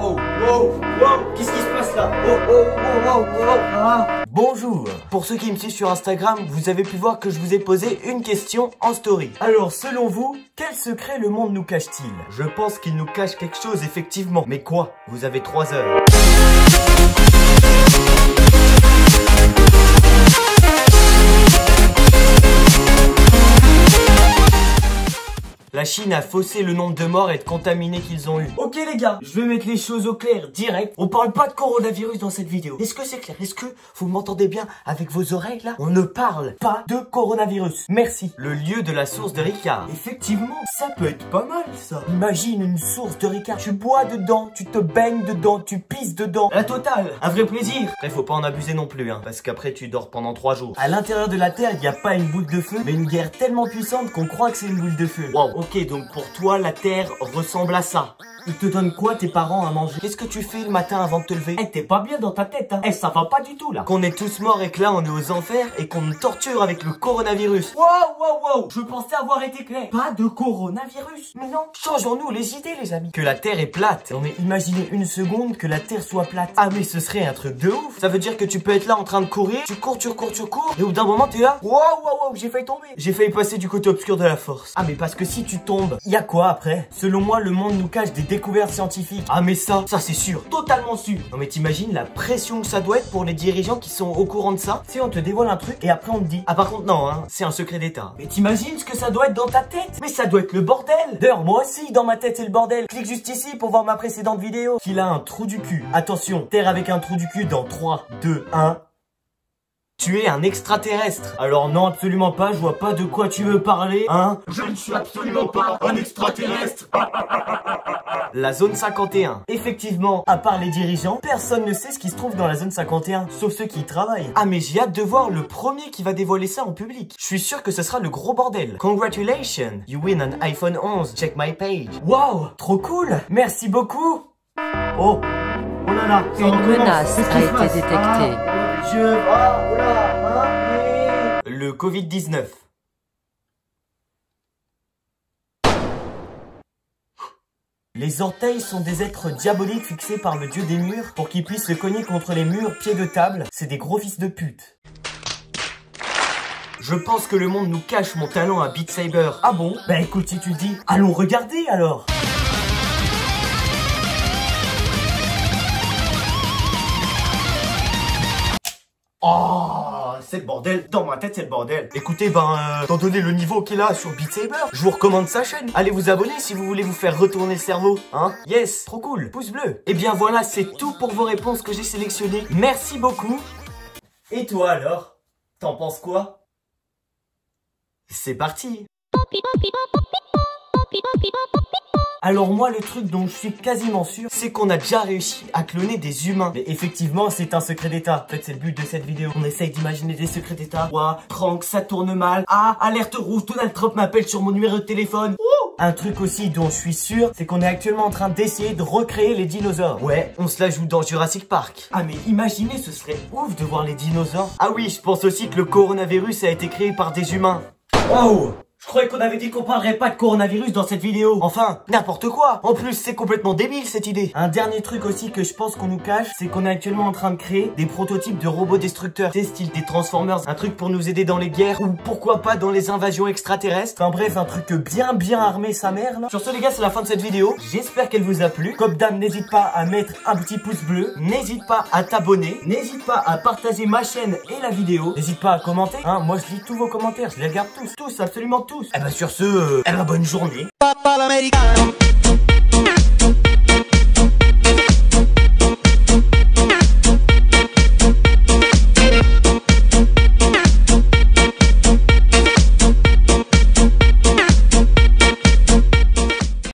Wow, wow, qu'est-ce qui se passe là? Oh, oh, oh, ah. Bonjour Pour ceux qui me suivent sur Instagram, vous avez pu voir que je vous ai posé une question en story. Alors, selon vous, quel secret le monde nous cache-t-il? Je pense qu'il nous cache quelque chose, effectivement. Mais quoi? Vous avez 3 heures. Chine a faussé le nombre de morts et de contaminés qu'ils ont eu. Ok les gars, je vais mettre les choses au clair direct. On parle pas de coronavirus dans cette vidéo. Est-ce que c'est clair? Est-ce que vous m'entendez bien avec vos oreilles là? On ne parle pas de coronavirus. Merci. Le lieu de la source de Ricard. Effectivement, ça peut être pas mal ça. Imagine une source de Ricard. Tu bois dedans, tu te baignes dedans, tu pisses dedans. La totale. Un vrai plaisir. Après, faut pas en abuser non plus, hein, parce qu'après tu dors pendant trois jours. À l'intérieur de la Terre, il n'y a pas une boule de feu, mais une guerre tellement puissante qu'on croit que c'est une boule de feu. Wow. Ok, donc pour toi, la Terre ressemble à ça. Ils te donnent quoi tes parents à manger? Qu'est-ce que tu fais le matin avant de te lever? Eh, t'es pas bien dans ta tête, hein. Eh, ça va pas du tout, là. Qu'on est tous morts et que là, on est aux enfers et qu'on me torture avec le coronavirus. Wow, wow, wow. Je pensais avoir été clair. Pas de coronavirus. Mais non. Changeons-nous les idées, les amis. Que la Terre est plate. On est imaginé une seconde que la Terre soit plate. Ah, mais ce serait un truc de ouf. Ça veut dire que tu peux être là en train de courir, tu cours, tu cours, tu cours, et au bout d'un moment, t'es là. Wow, wow, wow, j'ai failli tomber. J'ai failli passer du côté obscur de la force. Ah, mais parce que si tu tombes, y a quoi après? Selon moi, le monde nous cache des découvertes scientifiques. Ah mais ça, ça c'est sûr, totalement sûr. Non mais t'imagines la pression que ça doit être pour les dirigeants qui sont au courant de ça? Si on te dévoile un truc et après on te dit Ah par contre non, hein, c'est un secret d'état. Mais t'imagines ce que ça doit être dans ta tête? Mais ça doit être le bordel D'ailleurs moi aussi dans ma tête c'est le bordel. Clique juste ici pour voir ma précédente vidéo. Qu'il a un trou du cul. Attention, terre avec un trou du cul dans 3, 2, 1. Tu es un extraterrestre. Alors non, absolument pas, je vois pas de quoi tu veux parler, hein? Je ne suis absolument pas un extraterrestre La zone 51. Effectivement, à part les dirigeants, personne ne sait ce qui se trouve dans la zone 51, sauf ceux qui y travaillent. Ah mais j'ai hâte de voir le premier qui va dévoiler ça en public. Je suis sûr que ce sera le gros bordel. Congratulations, you win an iPhone 11. Check my page. Wow, trop cool. Merci beaucoup. Oh, oh là là. ça Une menace a été passe? Détectée. Ah, Ah, oh là, hein, et- Le Covid-19. Les orteils sont des êtres diaboliques fixés par le dieu des murs pour qu'ils puissent se cogner contre les murs pieds de table. C'est des gros fils de pute. Je pense que le monde nous cache mon talent à Beat Saber. Ah bon? Bah écoute, si tu dis, allons regarder alors Oh, c'est le bordel. Dans ma tête, c'est le bordel. Écoutez, ben, euh, étant donné le niveau qu'il a sur Beat Saber, je vous recommande sa chaîne. Allez vous abonner si vous voulez vous faire retourner le cerveau. Hein Yes, trop cool. Pouce bleu. Et bien voilà, c'est tout pour vos réponses que j'ai sélectionnées. Merci beaucoup. Et toi alors T'en penses quoi? C'est parti alors moi le truc dont je suis quasiment sûr c'est qu'on a déjà réussi à cloner des humains. Mais effectivement c'est un secret d'état. En fait c'est le but de cette vidéo. On essaye d'imaginer des secrets d'état. Ouah, prank, ça tourne mal. Ah, alerte rouge, Donald Trump m'appelle sur mon numéro de téléphone. Ouh. Un truc aussi dont je suis sûr C'est qu'on est actuellement en train d'essayer de recréer les dinosaures. Ouais, on se la joue dans Jurassic Park. Ah mais imaginez ce serait ouf de voir les dinosaures. Ah oui, je pense aussi que le coronavirus a été créé par des humains. Wow je croyais qu'on avait dit qu'on parlerait pas de coronavirus dans cette vidéo. Enfin, n'importe quoi. En plus, c'est complètement débile cette idée. Un dernier truc aussi que je pense qu'on nous cache, c'est qu'on est actuellement en train de créer des prototypes de robots destructeurs. C'est style des Transformers, un truc pour nous aider dans les guerres ou pourquoi pas dans les invasions extraterrestres. Enfin bref, un truc bien bien armé sa mère là. Sur ce les gars, c'est la fin de cette vidéo. J'espère qu'elle vous a plu. Comme d'hab, n'hésite pas à mettre un petit pouce bleu. N'hésite pas à t'abonner. N'hésite pas à partager ma chaîne et la vidéo. N'hésite pas à commenter. Hein, moi je lis tous vos commentaires. Je les regarde tous, tous, absolument tous. Et bah sur ce, euh, eh ben bonne journée.